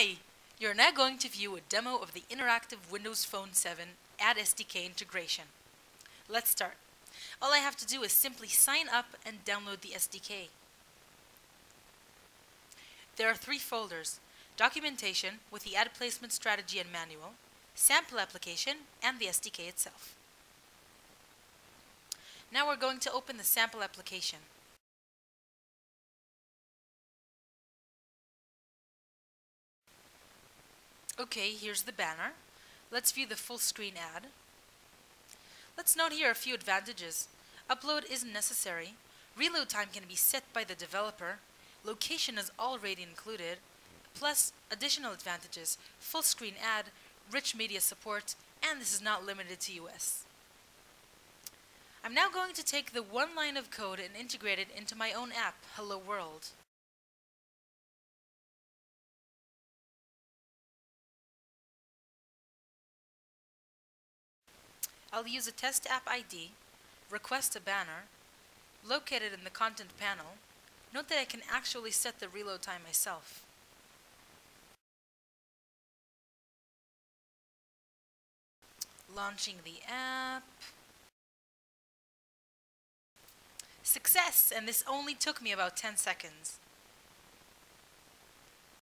Hi! You're now going to view a demo of the inneractive Windows Phone 7 Ad SDK integration. Let's start. All I have to do is simply sign up and download the SDK. There are three folders, Documentation with the Ad Placement Strategy and Manual, Sample Application, and the SDK itself. Now we're going to open the sample application. Okay, here's the banner. Let's view the full screen ad. Let's note here a few advantages. Upload isn't necessary. Reload time can be set by the developer. Location is already included. Plus, additional advantages, full screen ad, rich media support, and this is not limited to US. I'm now going to take the one line of code and integrate it into my own app, Hello World. I'll use a test app ID, request a banner, located in the content panel. Note that I can actually set the reload time myself. Launching the app. Success! And this only took me about 10 seconds.